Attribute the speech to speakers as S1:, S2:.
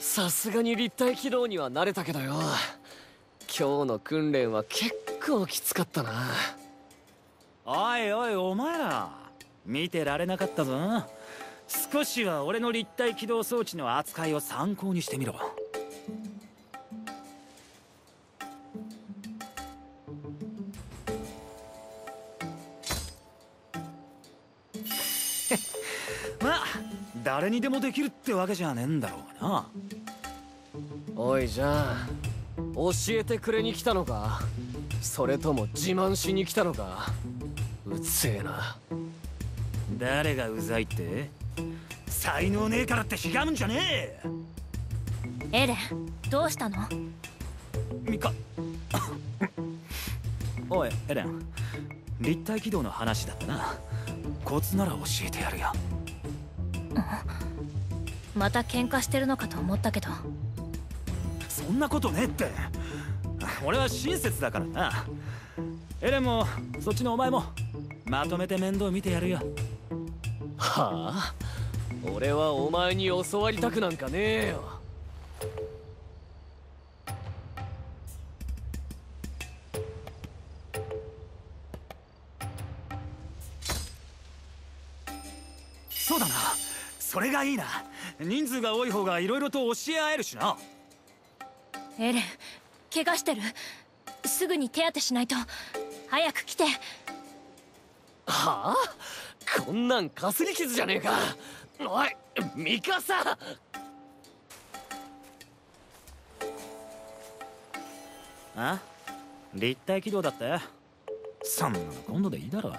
S1: さすがに立体軌道には慣れたけどよ。今日の訓練は結構きつかったな。
S2: おいおいお前ら。見てられなかったぞ。少しは俺の立体起動装置の扱いを参考にしてみろ。ま あ誰にでもできるってわけじゃねえんだろうがな。
S1: おいじゃあ教えてくれに来たのか？それとも自慢しに来たのか？うっせえな。
S2: 誰がうざいって？才能ねえからってひがむんじゃね
S3: え！エレンどうしたの？
S2: えミカ。おいエレン。立体軌道の話だったな。コツなら教えてやるよ
S3: また喧嘩してるのかと思ったけど。
S2: そんなことねえって。俺は親切だからな。エレンもそっちのお前もまとめて面倒見てやるよ。
S1: はあ？俺はお前に教わりたくなんかねえよ。
S2: そうだなそれがいいな。人数が多い方が色々と教え合えるしな。
S3: エレン怪我してる。すぐに手当てしないと。早く来て。
S1: はあ？こんなんかすり傷じゃねえか。おいミカサ。
S2: あ？立体軌道だって？そんなの今度でいいだろ